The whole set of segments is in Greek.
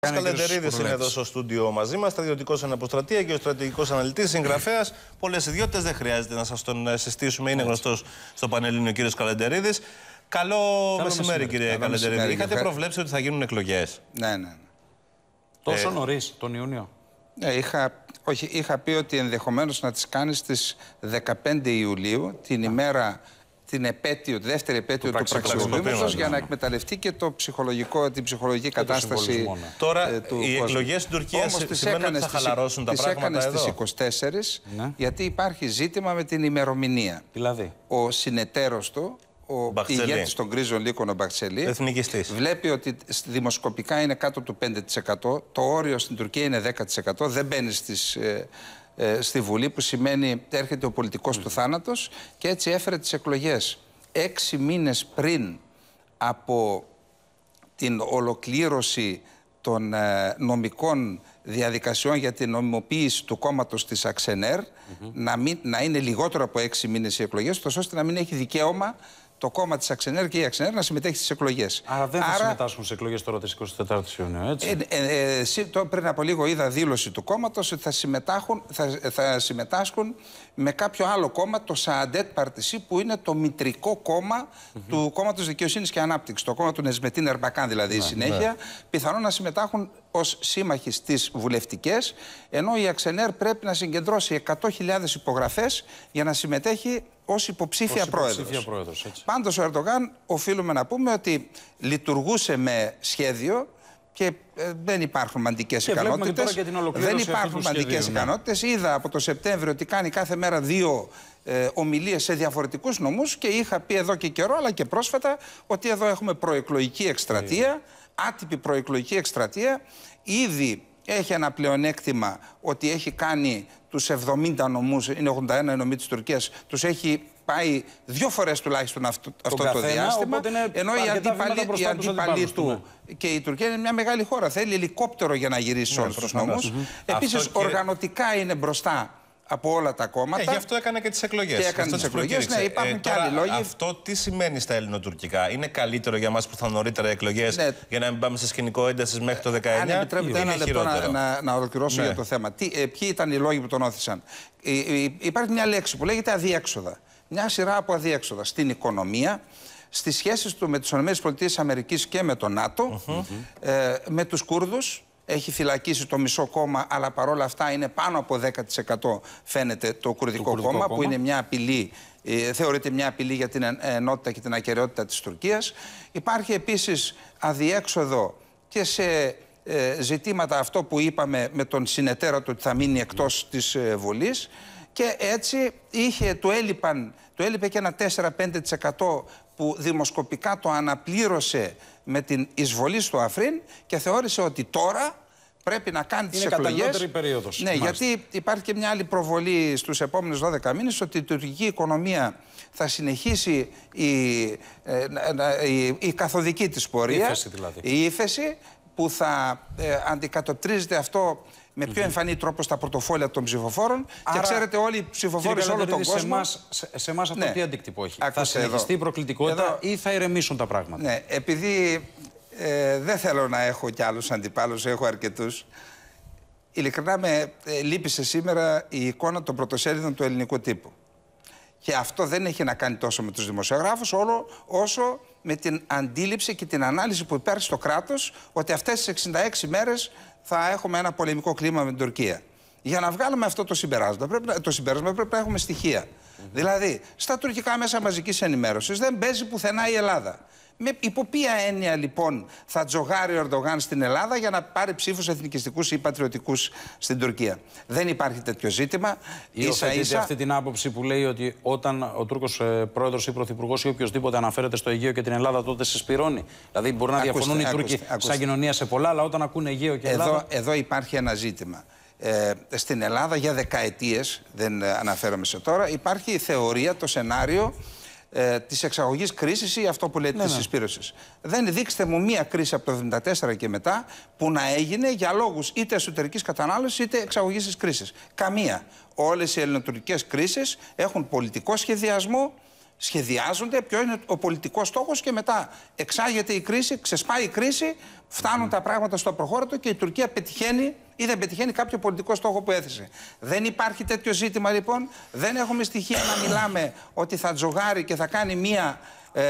Ο Καλεντερίδη είναι εδώ στο στούντιο μαζί μας, στρατιωτικός αναποστρατεία και ο στρατηγικός αναλυτής, συγγραφέας. Πολλές ιδιότητες δεν χρειάζεται να σας τον ε, συστήσουμε, είναι γνωστός στο πανελλήνιο ο κύριος Καλεντερίδης. Καλό, Καλό μεσημέρι, κύριε Καλεντερίδη. Είχατε προβλέψει ότι θα γίνουν εκλογές. Ναι, ναι. Τόσο ε, νωρίς, τον Ιούνιο. Ναι, είχα, όχι, είχα πει ότι ενδεχομένως να τις κάνεις στι 15 Ιουλίου, την ημέρα την επέτειο, τη δεύτερη επέτειο του, του για να εκμεταλλευτεί και το ψυχολογικό, την ψυχολογική κατάσταση ναι. Τώρα, ε, του οι εκλογές στην Τουρκία σημαίνουν ότι θα χαλαρώσουν τα πράγματα εδώ; έκανε στις 24, ναι. γιατί υπάρχει ζήτημα με την ημερομηνία. Δηλαδή; Ο συνεταίρος του, ο ηγέτης των γκρίζων λύκων, ο Μπαξελή, βλέπει ότι δημοσκοπικά είναι κάτω του 5%. Το όριο στην Τουρκία είναι 10%. Δεν μπαίνει στις ε, ε, στη Βουλή που σημαίνει έρχεται ο πολιτικός του θάνατος και έτσι έφερε τις εκλογές. Έξι μήνες πριν από την ολοκλήρωση των ε, νομικών διαδικασιών για την νομιμοποίηση του κόμματος της Αξενέρ να, να είναι λιγότερο από έξι μήνες οι εκλογές ώστε να μην έχει δικαίωμα το κόμμα της Αξενέρ και η Αξενέρ να συμμετέχει στις εκλογές. Άρα δεν θα συμμετάσχουν στι εκλογές τώρα τη 24η Ιουνίου, έτσι; Ε, ε, ε, πριν από λίγο είδα δήλωση του κόμματος ότι θα, συμμετάσχουν, θα, θα συμμετάσχουν με κάποιο άλλο κόμμα, το Σαντέτ Παρτισί, που είναι το μητρικό κόμμα του κόμματος Δικαιοσύνης και Ανάπτυξης. Το κόμμα του Νεσμετίν Ερμπακάν, δηλαδή, ναι, συνέχεια. Ναι. Πιθανόν να συμμετάχουν ως σύμμαχοι στις βουλευτικές, ενώ η Αξενέρ πρέπει να συγκεντρώσει 100.000 υπογραφές για να συμμετέχει ως υποψήφια πρόεδρος. Πάντως ο Ερντογάν, οφείλουμε να πούμε ότι λειτουργούσε με σχέδιο και ε, δεν υπάρχουν μαντικές ικανότητες. Δεν υπάρχουν μαντικές ναι. ικανότητες. Είδα από το Σεπτέμβριο ότι κάνει κάθε μέρα δύο ε, ομιλίες σε διαφορετικούς νομούς και είχα πει εδώ και καιρό, αλλά και πρόσφατα, ότι εδώ έχουμε προεκλογική εκστρατεία, άτυπη προεκλογική εκστρατεία. Ήδη έχει ένα πλεονέκτημα ότι έχει κάνει τους 70 νομούς, είναι 81 νομοί της Τουρκίας, τους έχει πάει δύο φορές τουλάχιστον αυτό, το, αυτό καθένα, το διάστημα, ενώ οι αντίπαλοι, οι αντίπαλοι τους ναι. και η Τουρκία είναι μια μεγάλη χώρα. Θέλει ελικόπτερο για να γυρίσει ναι, όλους τους νόμους. Επίσης, οργανωτικά είναι μπροστά από όλα τα κόμματα. Ε, γι' αυτό έκανε και τις εκλογές. Και έκανε τις εκλογές. Ναι, υπάρχουν ε, και άλλοι λόγοι. Αυτό τι σημαίνει στα ελληνοτουρκικά; Είναι καλύτερο για εμά που θα νωρίτερα εκλογές ναι. για να μην πάμε σε σκηνικό έντασης μέχρι το 19. Αν επιτρέπετε ένα λεπτό να, να, να ολοκληρώσω ναι. για το θέμα. Τι, ε, ποιοι ήταν οι λόγοι που τον όθησαν; Ε, ε, υπάρχει μια λέξη που λέγεται αδιέξοδα. Μια σειρά από αδιέξοδα στην οικονομία, στις σχέσεις του με τις ΗΠΑ και με το ΝΑΤΟ, mm -hmm. ε, με τους Κούρδους, έχει φυλακίσει το μισό κόμμα, αλλά παρόλα αυτά είναι πάνω από 10% φαίνεται το κουρδικό, κόμμα, που είναι μια απειλή, ε, θεωρείται μια απειλή για την ενότητα και την ακαιρεότητα της Τουρκίας. Υπάρχει επίσης αδιέξοδο και σε ε, ζητήματα αυτό που είπαμε με τον συνεταίρο του ότι θα μείνει εκτός της ε, Βουλής και έτσι είχε, του, έλειπαν, του έλειπε και ένα 4-5% που δημοσκοπικά το αναπλήρωσε με την εισβολή στο Αφρίν και θεώρησε ότι τώρα πρέπει να κάνει τις εκλογές. Είναι περίοδος. Ναι, γιατί υπάρχει και μια άλλη προβολή στους επόμενους 12 μήνες ότι η τουρκική οικονομία θα συνεχίσει η, ε, η, η καθοδική της πορεία. Η ύφεση δηλαδή. Η ύφεση που θα ε, αντικατοπτρίζεται αυτό με πιο εμφανή τρόπο στα πορτοφόλια των ψηφοφόρων. Άρα, και ξέρετε, όλοι οι ψηφοφόροι σε όλο τον κόσμο. Σε εμάς αυτό ναι. τι αντίκτυπο έχει; θα συνεχιστεί η προκλητικότητα εδώ... ή θα ηρεμήσουν τα πράγματα; Ναι, επειδή ε, δεν θέλω να έχω κι άλλους αντιπάλους, έχω αρκετούς. Ειλικρινά με ε, λύπησε σήμερα η εικόνα των πρωτοσέλιδων του ελληνικού τύπου. Και αυτό δεν έχει να κάνει τόσο με τους δημοσιογράφους όλο, όσο με την αντίληψη και την ανάλυση που υπάρχει στο κράτος ότι αυτές τις 66 μέρες θα έχουμε ένα πολεμικό κλίμα με την Τουρκία. Για να βγάλουμε αυτό το συμπεράσμα, πρέπει, το συμπέρασμα πρέπει να έχουμε στοιχεία. Δηλαδή, στα τουρκικά μέσα μαζικής ενημέρωσης δεν παίζει πουθενά η Ελλάδα. Με, υπό ποια έννοια λοιπόν θα τζογάρει ο Ερντογάν στην Ελλάδα για να πάρει ψήφους εθνικιστικούς ή πατριωτικούς στην Τουρκία; Δεν υπάρχει τέτοιο ζήτημα. σα ίσα... αυτή την άποψη που λέει ότι όταν ο Τούρκος ε, πρόεδρος ή πρωθυπουργός ή οποιοδήποτε αναφέρεται στο Αιγαίο και την Ελλάδα, τότε συσπηρώνει. Δηλαδή μπορεί να διαφωνούν οι Τούρκοι σαν κοινωνία σε πολλά, αλλά όταν ακούνε Αιγαίο και Ελλάδα. Εδώ, εδώ υπάρχει ένα ζήτημα. Ε, στην Ελλάδα για δεκαετίες, δεν αναφέρομαι σε τώρα, υπάρχει η θεωρία, το σενάριο ε, της εξαγωγής κρίσης ή αυτό που λέτε ναι, της ναι. συσπήρωσης. Δεν δείξτε μου μία κρίση από το 1974 και μετά που να έγινε για λόγους είτε εσωτερικής κατανάλωσης είτε εξαγωγής της κρίσης. Καμία. Όλες οι ελληνοτουρκικές κρίσεις έχουν πολιτικό σχεδιασμό σχεδιάζονται, ποιο είναι ο πολιτικός στόχος και μετά εξάγεται η κρίση, ξεσπάει η κρίση, φτάνουν τα πράγματα στο προχώρητο και η Τουρκία πετυχαίνει ή δεν πετυχαίνει κάποιο πολιτικό στόχο που έθεσε. Δεν υπάρχει τέτοιο ζήτημα λοιπόν. Δεν έχουμε στοιχεία να μιλάμε ότι θα τζογάρει και θα κάνει μία ε,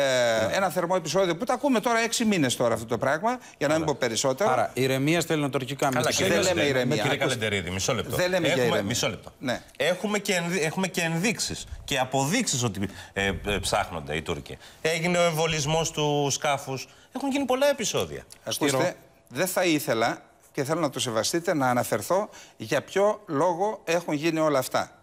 ένα θερμό επεισόδιο που τα ακούμε τώρα έξι μήνες τώρα αυτό το πράγμα, για να μην πω περισσότερο. Άρα, ηρεμία στα ελληνοτουρκικά Καλά, και δεν λέμε ηρεμία. Κύριε Καλεντερίδη, μισό λεπτό. Δεν λέμε έχουμε, ηρεμία. Μισό λεπτό. Ναι. Έχουμε και, ενδει, έχουμε και ενδείξεις και αποδείξεις ότι ε, ε, ψάχνονται οι Τούρκοι. Έγινε ο εμβολισμός του σκάφους. Έχουν γίνει πολλά επεισόδια. Ακούστε, δεν θα ήθελα και θέλω να το σεβαστείτε να αναφερθώ για ποιο λόγο έχουν γίνει όλα αυτά.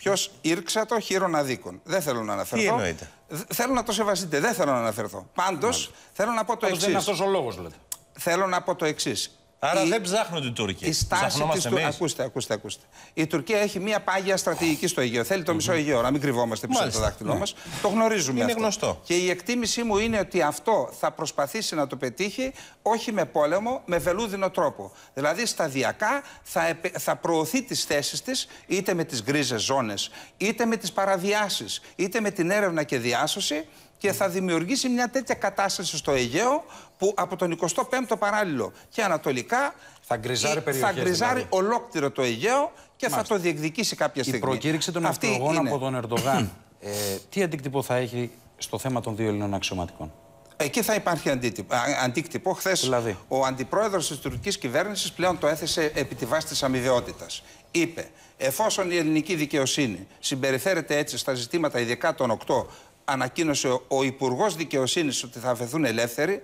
Ποιος ήρξατο χείρον αδίκων. Δεν θέλω να αναφερθώ. Τι εννοείτε. Θέλω να το σεβαστείτε. Δεν θέλω να αναφερθώ. Πάντως, θέλω να πω το εξή. Δεν είναι αυτός ο λόγος, λέτε. Θέλω να πω το εξής. Άρα η... δεν ψάχνονται οι Τούρκοι. Η στάση της του... Ακούστε, ακούστε, ακούστε. Η Τουρκία έχει μία πάγια στρατηγική στο Αιγαίο. Θέλει το μισό Αιγαίο, να μην κρυβόμαστε πίσω από το δάχτυλό ναι. μας. Το γνωρίζουμε είναι αυτό. γνωστό. Και η εκτίμησή μου είναι ότι αυτό θα προσπαθήσει να το πετύχει όχι με πόλεμο, με βελούδινο τρόπο. Δηλαδή σταδιακά θα, επε... θα προωθεί τις θέσεις της είτε με τις γκρίζες ζώνες, είτε με τις παραβιάσεις, είτε με την έρευνα και διάσωση και θα δημιουργήσει μια τέτοια κατάσταση στο Αιγαίο που από τον 25ο παράλληλο και ανατολικά θα γκριζάρει, θα γκριζάρει δηλαδή. ολόκληρο το Αιγαίο και Μάλιστα. θα το διεκδικήσει κάποια στιγμή. Η προκήρυξη των εκλογών είναι... από τον Ερντογάν ε, τι αντίκτυπο θα έχει στο θέμα των δύο Ελληνών αξιωματικών; Εκεί θα υπάρχει αντίτυπο. αντίκτυπο. Χθες δηλαδή. ο αντιπρόεδρος της τουρκικής κυβέρνησης πλέον το έθεσε επί τη βάση της αμοιβαιότητας. Είπε, εφόσον η ελληνική δικαιοσύνη συμπεριφέρεται έτσι στα ζητήματα, ειδικά των 8 ανακοίνωσε ο, ο Υπουργός Δικαιοσύνης ότι θα αφαιθούν ελεύθεροι,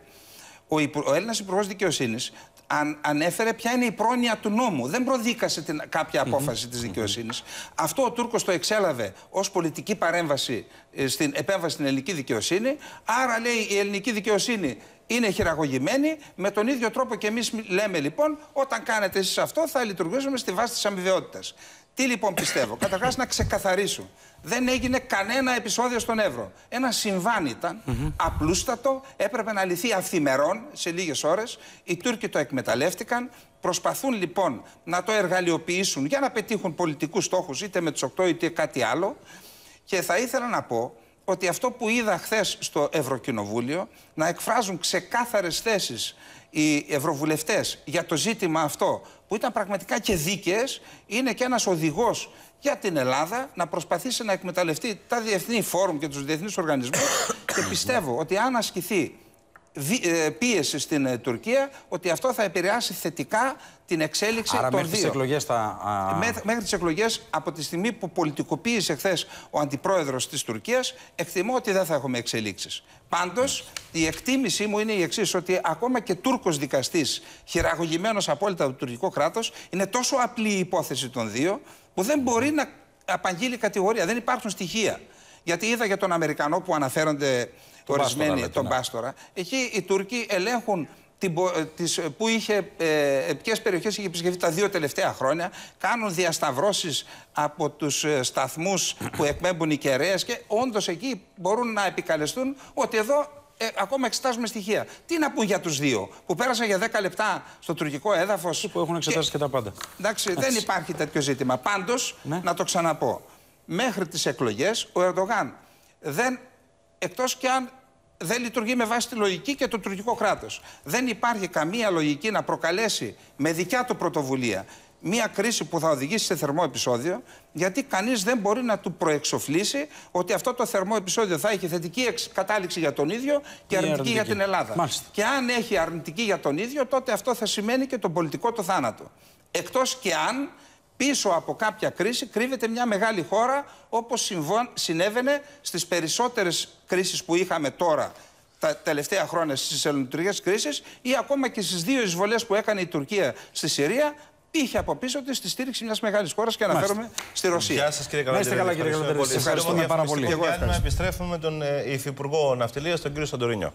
ο, Υπου, ο Έλληνας Υπουργός Δικαιοσύνης αν, ανέφερε ποια είναι η πρόνοια του νόμου. Δεν προδίκασε την, κάποια απόφαση mm -hmm. τη δικαιοσύνης. Αυτό ο Τούρκος το εξέλαβε ως πολιτική παρέμβαση στην επέμβαση στην ελληνική δικαιοσύνη. Άρα λέει η ελληνική δικαιοσύνη είναι χειραγωγημένη. Με τον ίδιο τρόπο και εμείς λέμε λοιπόν, όταν κάνετε εσείς αυτό, θα λειτουργήσουμε στη βάση της αμοιβαιότητας. Τι λοιπόν πιστεύω; Καταρχάς να ξεκαθαρίσω. Δεν έγινε κανένα επεισόδιο στον Εύρο. Ένα συμβάν ήταν, απλούστατο, έπρεπε να λυθεί αυθημερών σε λίγες ώρες. Οι Τούρκοι το εκμεταλλεύτηκαν. Προσπαθούν λοιπόν να το εργαλειοποιήσουν για να πετύχουν πολιτικούς στόχους, είτε με τους 8 είτε κάτι άλλο. Και θα ήθελα να πω ότι αυτό που είδα χθες στο Ευρωκοινοβούλιο να εκφράζουν ξεκάθαρες θέσεις οι ευρωβουλευτές για το ζήτημα αυτό που ήταν πραγματικά και δίκαιες είναι και ένας οδηγός για την Ελλάδα να προσπαθήσει να εκμεταλλευτεί τα διεθνή φόρουμ και τους διεθνείς οργανισμούς. Και πιστεύω ότι αν ασκηθεί πίεση στην ε, Τουρκία ότι αυτό θα επηρεάσει θετικά την εξέλιξη Άρα των μέχρι δύο. Τις εκλογές θα, α... Μέχρι, μέχρι τις εκλογές, από τη στιγμή που πολιτικοποίησε χθες ο αντιπρόεδρος της Τουρκίας, εκτιμώ ότι δεν θα έχουμε εξελίξεις. Πάντως, η εκτίμησή μου είναι η εξής ότι ακόμα και Τούρκος δικαστής, χειραγωγημένος απόλυτα από το τουρκικό κράτος, είναι τόσο απλή η υπόθεση των δύο, που δεν μπορεί να απαγγείλει κατηγορία. Δεν υπάρχουν στοιχεία. Γιατί είδα για τον Αμερικανό που αναφέρονται τον ορισμένοι, Μπάστορα, τον ναι. Μπάστορα. Εκεί οι Τούρκοι ελέγχουν την, τις, που είχε, ε, ποιες περιοχές είχε επισκεφθεί τα δύο τελευταία χρόνια, κάνουν διασταυρώσεις από τους ε, σταθμούς που εκπέμπουν οι κεραίες και όντως εκεί μπορούν να επικαλεστούν ότι εδώ ε, ακόμα εξετάζουμε στοιχεία. Τι να πούν για τους δύο που πέρασαν για 10 λεπτά στο τουρκικό έδαφος. Που έχουν εξετάσει και, και τα πάντα. Εντάξει, δεν υπάρχει τέτοιο ζήτημα. Πάντως, Ναι. να το ξαναπώ, μέχρι τις εκλογές ο Ερντογάν δεν, εκτός και αν δεν λειτουργεί με βάση τη λογική και το τουρκικό κράτος. Δεν υπάρχει καμία λογική να προκαλέσει με δικιά του πρωτοβουλία μια κρίση που θα οδηγήσει σε θερμό επεισόδιο, γιατί κανείς δεν μπορεί να του προεξοφλήσει ότι αυτό το θερμό επεισόδιο θα έχει θετική εξ- κατάληξη για τον ίδιο και Ή αρνητική, αρνητική. για την Ελλάδα. Μάλιστα. Και αν έχει αρνητική για τον ίδιο, τότε αυτό θα σημαίνει και τον πολιτικό του θάνατο. Εκτός και αν πίσω από κάποια κρίση κρύβεται μια μεγάλη χώρα όπως συμβον- συνέβαινε στις περισσότερες κρίσεις που είχαμε τώρα τα τελευταία χρόνια στις ελληνοτουρκικές κρίσεις ή ακόμα και στις δύο εισβολές που έκανε η Τουρκία στη Συρία είχε από πίσω της τη στήριξη μιας μεγάλης χώρας και αναφέρομαι στη Ρωσία. Γεια σας κύριε Να είστε Καλαντερίδη. καλά, κύριε Ευχαριστούμε Καλαντερίδη. πολύ. Ευχαριστούμε Σύντομο πάρα πολύ. διαφημιστικό Εγώ διάλειμμα. ευχαριστώ. Επιστρέφουμε με τον ε, Υφυπουργό Ναυτιλίας, τον κύριο Σαντορίνιο.